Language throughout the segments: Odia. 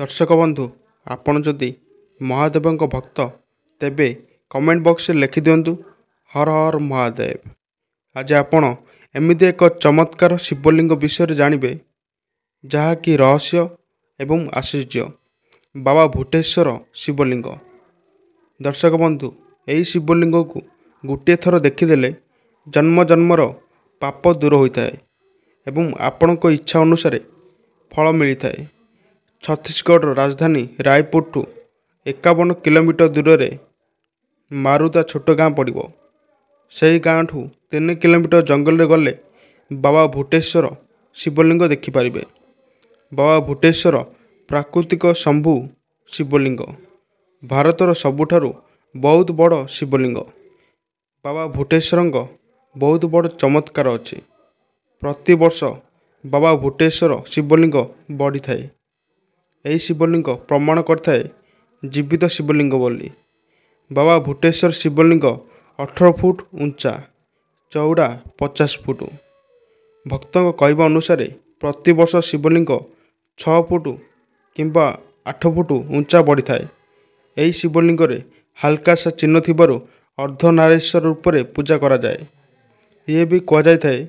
ଦର୍ଶକ ବନ୍ଧୁ ଆପଣ ଯଦି ମହାଦେବଙ୍କ ଭକ୍ତ ତେବେ କମେଣ୍ଟ ବକ୍ସରେ ଲେଖିଦିଅନ୍ତୁ ହର ହର ମହାଦେବ। ଆଜି ଆପଣ ଏମିତି ଏକ ଚମତ୍କାର ଶିବଲିଙ୍ଗ ବିଷୟରେ ଜାଣିବେ ଯାହାକି ରହସ୍ୟ ଏବଂ ଆଶ୍ଚର୍ଯ୍ୟ। ବାବା ଭୂଟେଶ୍ୱର ଶିବଲିଙ୍ଗ। ଦର୍ଶକ ବନ୍ଧୁ ଏହି ଶିବଲିଙ୍ଗକୁ ଗୋଟିଏ ଥର ଦେଖିଦେଲେ ଜନ୍ମ ଜନ୍ମର ପାପ ଦୂର ହୋଇଥାଏ ଏବଂ ଆପଣଙ୍କ ଇଚ୍ଛା ଅନୁସାରେ ଫଳ ମିଳିଥାଏ। ଛତିଶଗଡ଼ର ରାଜଧାନୀ ରାୟପୁରଠୁ ଏକାବନ କିଲୋମିଟର ଦୂରରେ ମାରୁଦା ଛୋଟ ଗାଁ ପଡ଼ିବ। ସେହି ଗାଁଠୁ ତିନି କିଲୋମିଟର ଜଙ୍ଗଲରେ ଗଲେ ବାବା ଭୂଟେଶ୍ୱର ଶିବଲିଙ୍ଗ ଦେଖିପାରିବେ। ବାବା ଭୂଟେଶ୍ୱର ପ୍ରାକୃତିକ ଶମ୍ଭୁ ଶିବଲିଙ୍ଗ। ଭାରତର ସବୁଠାରୁ ବହୁତ ବଡ଼ ଶିବଲିଙ୍ଗ। ବାବା ଭୂଟେଶ୍ୱରଙ୍କ ବହୁତ ବଡ଼ ଚମତ୍କାର ଅଛି। ପ୍ରତିବର୍ଷ ବାବା ଭୂଟେଶ୍ୱର ଶିବଲିଙ୍ଗ ବଢ଼ିଥାଏ। ଏହି ଶିବଲିଙ୍ଗ ପ୍ରମାଣ କରିଥାଏ ଜୀବିତ ଶିବଲିଙ୍ଗ ବୋଲି। ବାବା ଭୂଟେଶ୍ୱର ଶିବଲିଙ୍ଗ ଅଠର ଫୁଟ ଉଞ୍ଚା ଚଉଡ଼ା ପଚାଶ ଫୁଟ। ଭକ୍ତଙ୍କ କହିବା ଅନୁସାରେ ପ୍ରତିବର୍ଷ ଶିବଲିଙ୍ଗ ଛଅ ଫୁଟ କିମ୍ବା ଆଠ ଫୁଟ ଉଞ୍ଚା ବଢ଼ିଥାଏ। ଏହି ଶିବଲିଙ୍ଗରେ ହାଲକାସା ଚିହ୍ନ ଥିବାରୁ ଅର୍ଦ୍ଧନାରୀଶ୍ୱର ରୂପରେ ପୂଜା କରାଯାଏ। ଇଏ ବି କୁହାଯାଇଥାଏ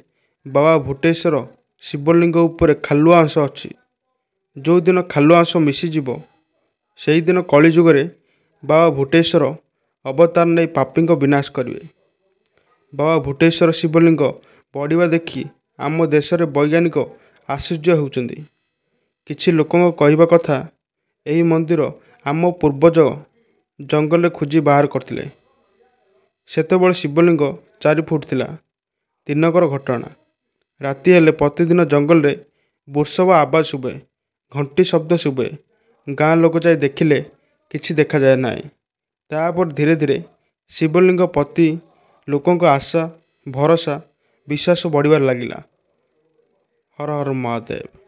ବାବା ଭୂଟେଶ୍ୱର ଶିବଲିଙ୍ଗ ଉପରେ ଖାଲୁଆ ଅଂଶ ଅଛି। ଯେଉଁଦିନ ଖାଲୁଆ ମିଶିଯିବ ସେହିଦିନ କଳିଯୁଗରେ ବାବା ଭୂଟେଶ୍ୱର ଅବତାର ନେଇ ପାପୀଙ୍କ ବିନାଶ କରିବେ। ବାବା ଭୂଟେଶ୍ୱର ଶିବଲିଙ୍ଗ ବଢ଼ିବା ଦେଖି ଆମ ଦେଶରେ ବୈଜ୍ଞାନିକ ଆଶ୍ଚର୍ଯ୍ୟ ହେଉଛନ୍ତି। କିଛି ଲୋକଙ୍କ କହିବା କଥା ଏହି ମନ୍ଦିର ଆମ ପୂର୍ବଜ ଜଙ୍ଗଲରେ ଖୋଜି ବାହାର କରିଥିଲେ। ସେତେବେଳେ ଶିବଲିଙ୍ଗ ଚାରି ଫୁଟ ଥିଲା ଦିନକର ଘଟଣା। ରାତି ହେଲେ ପ୍ରତିଦିନ ଜଙ୍ଗଲରେ ବୃଷଭ ଆବାଜ ଶୁଭେ। ଘଣ୍ଟି ଶବ୍ଦ ଶୁଭେ। ଗାଁ ଲୋକ ଯାଇ ଦେଖିଲେ କିଛି ଦେଖାଯାଏ ନାହିଁ। ତାପରେ ଧୀରେ ଧୀରେ ଶିବଲିଙ୍ଗ ପ୍ରତି ଲୋକଙ୍କ ଆଶା ଭରସା ବିଶ୍ୱାସ ବଢ଼ିବାରେ ଲାଗିଲା। ହର ହର ମହାଦେବ।